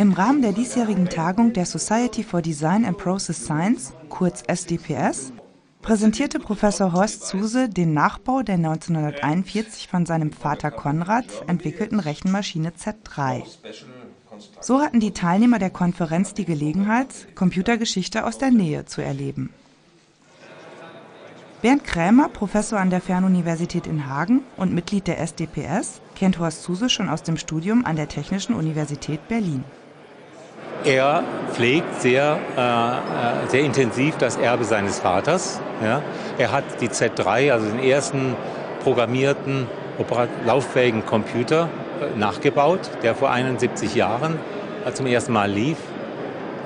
Im Rahmen der diesjährigen Tagung der Society for Design and Process Science, kurz SDPS, präsentierte Professor Horst Zuse den Nachbau der 1941 von seinem Vater Konrad entwickelten Rechenmaschine Z3. So hatten die Teilnehmer der Konferenz die Gelegenheit, Computergeschichte aus der Nähe zu erleben. Bernd Krämer, Professor an der Fernuniversität in Hagen und Mitglied der SDPS, kennt Horst Zuse schon aus dem Studium an der Technischen Universität Berlin. Er pflegt sehr, äh, äh sehr intensiv das Erbe seines Vaters. Ja. Er hat die Z3, also den ersten programmierten, lauffähigen Computer äh, nachgebaut, der vor 71 Jahren zum ersten Mal lief,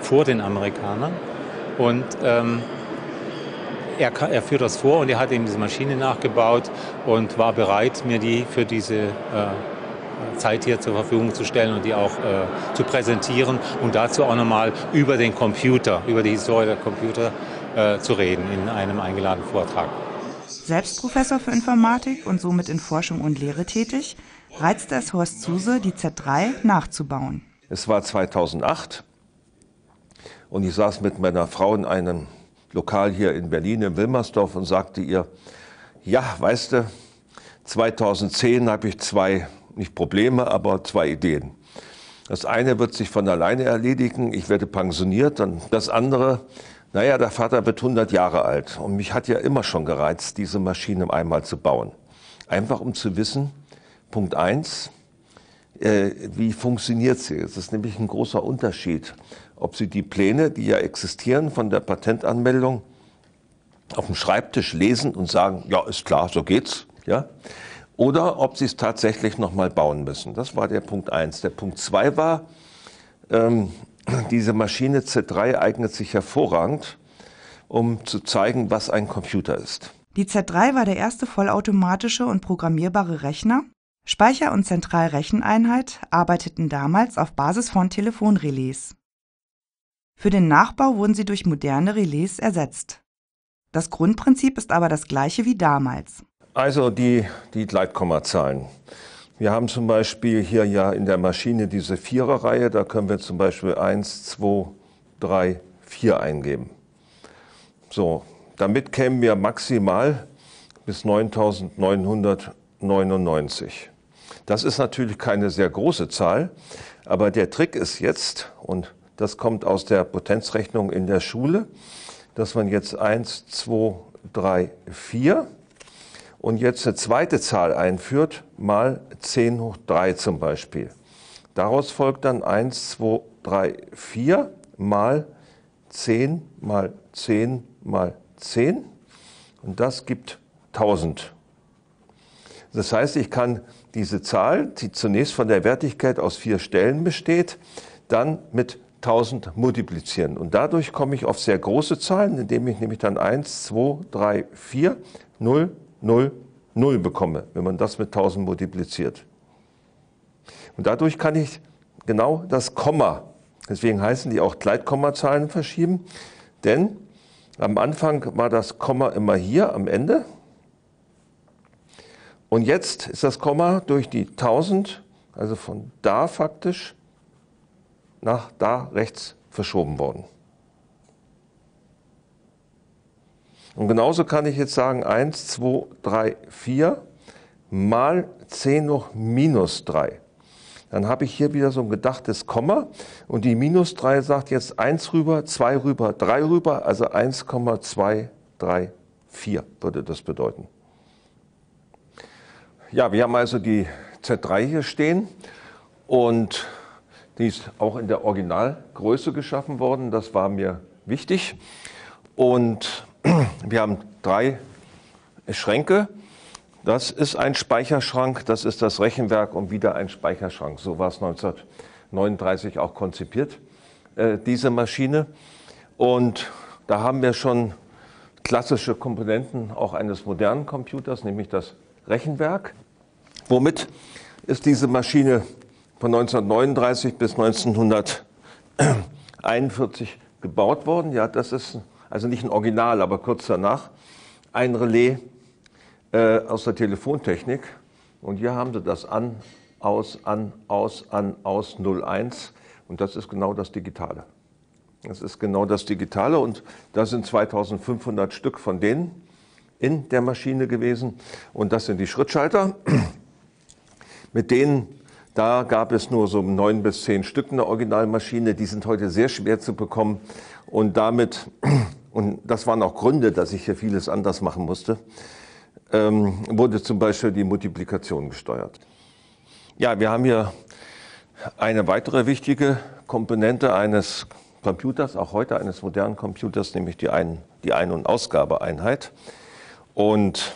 vor den Amerikanern. Und ähm, er, er, führt das vor und er hat eben diese Maschine nachgebaut und war bereit, mir die für diese äh, Zeit hier zur Verfügung zu stellen und die auch äh, zu präsentieren und dazu auch nochmal über den Computer, über die Historie der Computer äh, zu reden in einem eingeladenen Vortrag. Selbst Professor für Informatik und somit in Forschung und Lehre tätig, reizte es Horst Zuse, die Z3 nachzubauen. Es war 2008 und ich saß mit meiner Frau in einem Lokal hier in Berlin, in Wilmersdorf und sagte ihr, ja, weißt du, 2010 habe ich zwei, nicht Probleme, aber zwei Ideen. Das eine wird sich von alleine erledigen, ich werde pensioniert. Und das andere, naja, der Vater wird 100 Jahre alt. Und mich hat ja immer schon gereizt, diese Maschine einmal zu bauen. Einfach um zu wissen, Punkt eins, äh, wie funktioniert sie? Es ist nämlich ein großer Unterschied ob Sie die Pläne, die ja existieren von der Patentanmeldung, auf dem Schreibtisch lesen und sagen, ja, ist klar, so geht's, ja, oder ob Sie es tatsächlich nochmal bauen müssen. Das war der Punkt eins. Der Punkt zwei war, ähm, diese Maschine Z3 eignet sich hervorragend, um zu zeigen, was ein Computer ist. Die Z3 war der erste vollautomatische und programmierbare Rechner. Speicher und Zentralrecheneinheit arbeiteten damals auf Basis von Telefonrelais. Für den Nachbau wurden sie durch moderne Relais ersetzt. Das Grundprinzip ist aber das gleiche wie damals. Also die, die Gleitkommazahlen. Wir haben zum Beispiel hier ja in der Maschine diese Viererreihe, da können wir zum Beispiel 1, 2, 3, 4 eingeben. So, damit kämen wir maximal bis 9999. Das ist natürlich keine sehr große Zahl, aber der Trick ist jetzt, und das kommt aus der Potenzrechnung in der Schule, dass man jetzt 1, 2, 3, 4 und jetzt eine zweite Zahl einführt, mal 10 hoch 3 zum Beispiel. Daraus folgt dann 1, 2, 3, 4 mal 10 mal 10 mal 10 und das gibt 1000. Das heißt, ich kann diese Zahl, die zunächst von der Wertigkeit aus vier Stellen besteht, dann mit 1000 multiplizieren. Und dadurch komme ich auf sehr große Zahlen, indem ich nämlich dann 1, 2, 3, 4, 0, 0, 0 bekomme, wenn man das mit 1000 multipliziert. Und dadurch kann ich genau das Komma, deswegen heißen die auch Gleitkommazahlen verschieben, denn am Anfang war das Komma immer hier am Ende. Und jetzt ist das Komma durch die 1000, also von da faktisch, nach da rechts verschoben worden. Und genauso kann ich jetzt sagen 1, 2, 3, 4 mal 10 hoch minus 3. Dann habe ich hier wieder so ein gedachtes Komma und die minus 3 sagt jetzt 1 rüber, 2 rüber, 3 rüber, also 1,234 würde das bedeuten. Ja, wir haben also die Z3 hier stehen und die ist auch in der Originalgröße geschaffen worden. Das war mir wichtig. Und wir haben drei Schränke. Das ist ein Speicherschrank, das ist das Rechenwerk und wieder ein Speicherschrank. So war es 1939 auch konzipiert, äh, diese Maschine. Und da haben wir schon klassische Komponenten auch eines modernen Computers, nämlich das Rechenwerk. Womit ist diese Maschine von 1939 bis 1941 gebaut worden. Ja, das ist also nicht ein Original, aber kurz danach ein Relais äh, aus der Telefontechnik. Und hier haben sie das an, aus, an, aus, an, aus 01. Und das ist genau das Digitale. Das ist genau das Digitale und da sind 2500 Stück von denen in der Maschine gewesen. Und das sind die Schrittschalter. Mit denen, da gab es nur so neun bis zehn Stück eine Originalmaschine. Die sind heute sehr schwer zu bekommen. Und damit, und das waren auch Gründe, dass ich hier vieles anders machen musste, ähm, wurde zum Beispiel die Multiplikation gesteuert. Ja, wir haben hier eine weitere wichtige Komponente eines Computers, auch heute eines modernen Computers, nämlich die Ein-, die Ein- und Ausgabeeinheit. Und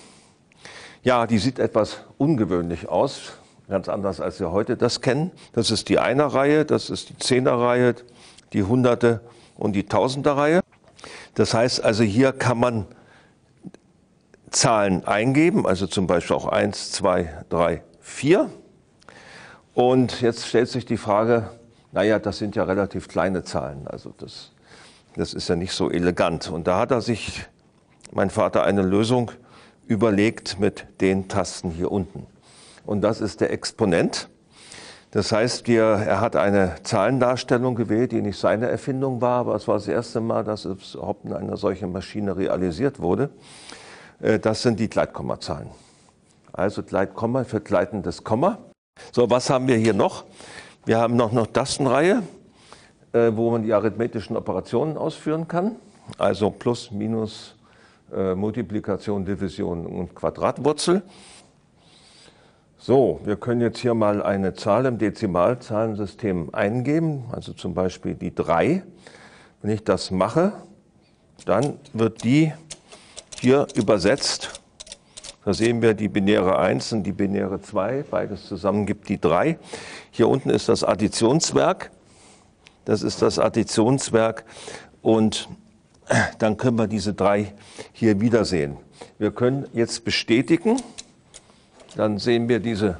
ja, die sieht etwas ungewöhnlich aus, ganz anders als wir heute das kennen. Das ist die Einer-Reihe, das ist die Zehner-Reihe, die Hunderte und die Tausender-Reihe. Das heißt also, hier kann man Zahlen eingeben, also zum Beispiel auch 1, 2, 3, 4. Und jetzt stellt sich die Frage, naja, das sind ja relativ kleine Zahlen, also das, das ist ja nicht so elegant. Und da hat er sich, mein Vater, eine Lösung überlegt mit den Tasten hier unten. Und das ist der Exponent. Das heißt, wir, er hat eine Zahlendarstellung gewählt, die nicht seine Erfindung war, aber es war das erste Mal, dass es überhaupt in einer solchen Maschine realisiert wurde. Äh, das sind die Gleitkommazahlen. Also Gleitkomma für gleitendes Komma. So, was haben wir hier noch? Wir haben noch eine Tastenreihe, äh, wo man die arithmetischen Operationen ausführen kann. Also Plus, Minus, äh, Multiplikation, Division und Quadratwurzel. So, wir können jetzt hier mal eine Zahl im Dezimalzahlensystem eingeben, also zum Beispiel die 3. Wenn ich das mache, dann wird die hier übersetzt. Da sehen wir die binäre 1 und die binäre 2. Beides zusammen gibt die 3. Hier unten ist das Additionswerk. Das ist das Additionswerk. Und dann können wir diese 3 hier wiedersehen. Wir können jetzt bestätigen. Dann sehen wir diese,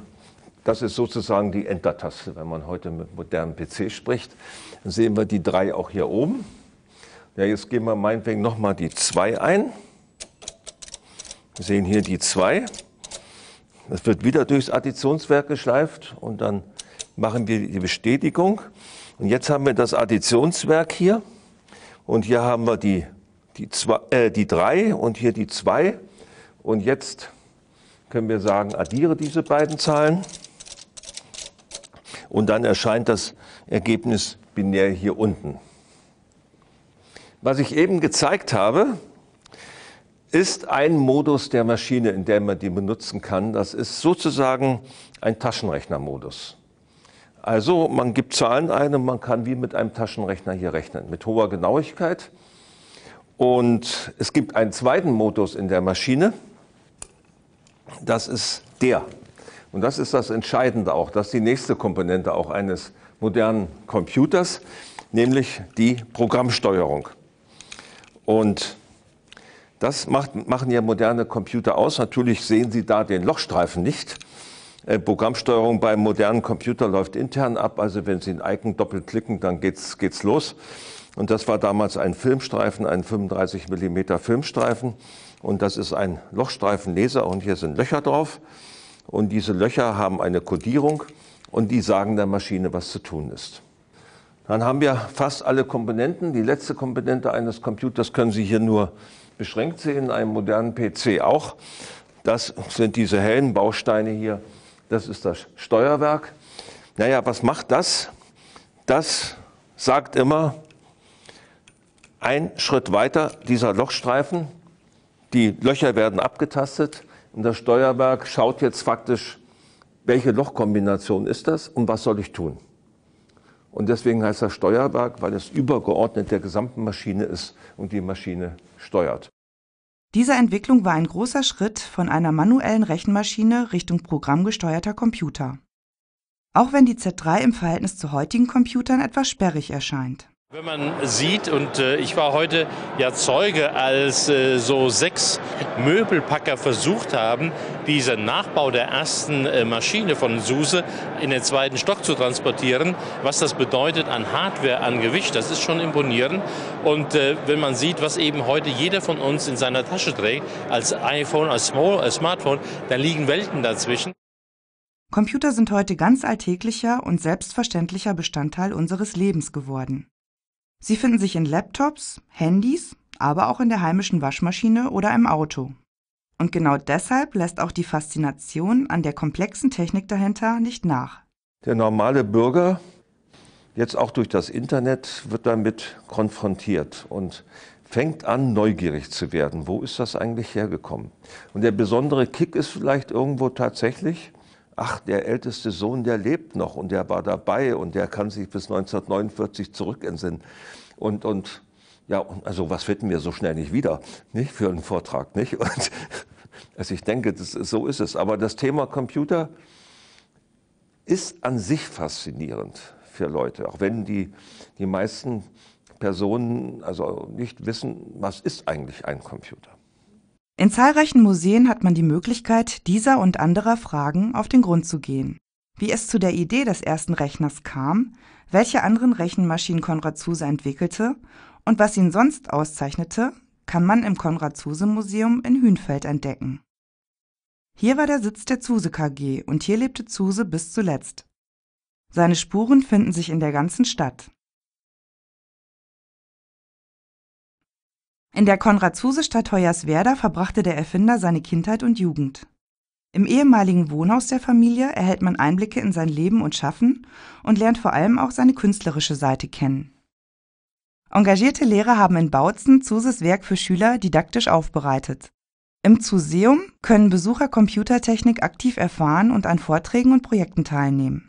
das ist sozusagen die Enter-Taste, wenn man heute mit modernen PC spricht. Dann sehen wir die 3 auch hier oben. Ja, jetzt geben wir meinetwegen nochmal die 2 ein. Wir sehen hier die 2. Das wird wieder durchs Additionswerk geschleift und dann machen wir die Bestätigung. Und jetzt haben wir das Additionswerk hier und hier haben wir die, die, zwei, äh, die 3 und hier die 2. Und jetzt können wir sagen, addiere diese beiden Zahlen und dann erscheint das Ergebnis binär hier unten. Was ich eben gezeigt habe, ist ein Modus der Maschine, in der man die benutzen kann. Das ist sozusagen ein Taschenrechnermodus. Also man gibt Zahlen ein und man kann wie mit einem Taschenrechner hier rechnen, mit hoher Genauigkeit. Und es gibt einen zweiten Modus in der Maschine. Das ist der. Und das ist das Entscheidende auch. Das ist die nächste Komponente auch eines modernen Computers, nämlich die Programmsteuerung. Und das macht, machen ja moderne Computer aus. Natürlich sehen Sie da den Lochstreifen nicht. Äh, Programmsteuerung beim modernen Computer läuft intern ab. Also wenn Sie ein Icon doppelt klicken, dann geht's, geht's los. Und das war damals ein Filmstreifen, ein 35 Millimeter Filmstreifen. Und das ist ein Lochstreifenleser und hier sind Löcher drauf. Und diese Löcher haben eine Kodierung und die sagen der Maschine, was zu tun ist. Dann haben wir fast alle Komponenten. Die letzte Komponente eines Computers können Sie hier nur beschränkt sie in einem modernen PC auch. Das sind diese hellen Bausteine hier. Das ist das Steuerwerk. Naja, was macht das? Das sagt immer, ein Schritt weiter dieser Lochstreifen. Die Löcher werden abgetastet und das Steuerwerk schaut jetzt faktisch, welche Lochkombination ist das und was soll ich tun. Und deswegen heißt das Steuerwerk, weil es übergeordnet der gesamten Maschine ist und die Maschine steuert. Diese Entwicklung war ein großer Schritt von einer manuellen Rechenmaschine Richtung programmgesteuerter Computer. Auch wenn die Z3 im Verhältnis zu heutigen Computern etwas sperrig erscheint wenn man sieht, und äh, ich war heute ja Zeuge, als äh, so sechs Möbelpacker versucht haben, diesen Nachbau der ersten äh, Maschine von SUSE in den zweiten Stock zu transportieren, was das bedeutet an Hardware, an Gewicht, das ist schon imponierend. Und äh, wenn man sieht, was eben heute jeder von uns in seiner Tasche trägt, als iPhone, als, Smartphone, dann liegen Welten dazwischen. Computer sind heute ganz alltäglicher und selbstverständlicher Bestandteil unseres Lebens geworden. Sie finden sich in Laptops, Handys, aber auch in der heimischen Waschmaschine oder im Auto. Und genau deshalb lässt auch die Faszination an der komplexen Technik dahinter nicht nach. Der normale Bürger, jetzt auch durch das Internet, wird damit konfrontiert und fängt an, neugierig zu werden. Wo ist das eigentlich hergekommen? Und der besondere Kick ist vielleicht irgendwo tatsächlich, ach, der älteste Sohn, der lebt noch und der war dabei und der kann sich bis 1949 zurückentsinnen. Und, und ja, also was finden wir so schnell nicht wieder, nicht für einen Vortrag, nicht? Und, also ich denke, das, so ist es. Aber das Thema Computer ist an sich faszinierend für Leute, auch wenn die, die meisten Personen also nicht wissen, was ist eigentlich ein Computer. In zahlreichen Museen hat man die Möglichkeit, dieser und anderer Fragen auf den Grund zu gehen. Wie es zu der Idee des ersten Rechners kam, welche anderen Rechenmaschinen Konrad Zuse entwickelte und was ihn sonst auszeichnete, kann man im Konrad-Zuse-Museum in Hünfeld entdecken. Hier war der Sitz der Zuse KG und hier lebte Zuse bis zuletzt. Seine Spuren finden sich in der ganzen Stadt. In der Konrad-Zuse-Stadt Hoyerswerda verbrachte der Erfinder seine Kindheit und Jugend. Im ehemaligen Wohnhaus der Familie erhält man Einblicke in sein Leben und Schaffen und lernt vor allem auch seine künstlerische Seite kennen. Engagierte Lehrer haben in Bautzen Zuses Werk für Schüler didaktisch aufbereitet. Im Zuseum können Besucher Computertechnik aktiv erfahren und an Vorträgen und Projekten teilnehmen.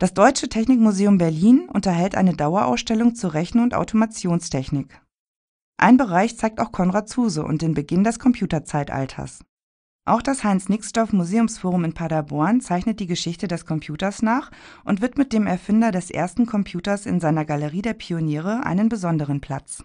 Das Deutsche Technikmuseum Berlin unterhält eine Dauerausstellung zur Rechen- und Automationstechnik. Ein Bereich zeigt auch Konrad Zuse und den Beginn des Computerzeitalters. Auch das Heinz-Nixdorf-Museumsforum in Paderborn zeichnet die Geschichte des Computers nach und widmet dem Erfinder des ersten Computers in seiner Galerie der Pioniere einen besonderen Platz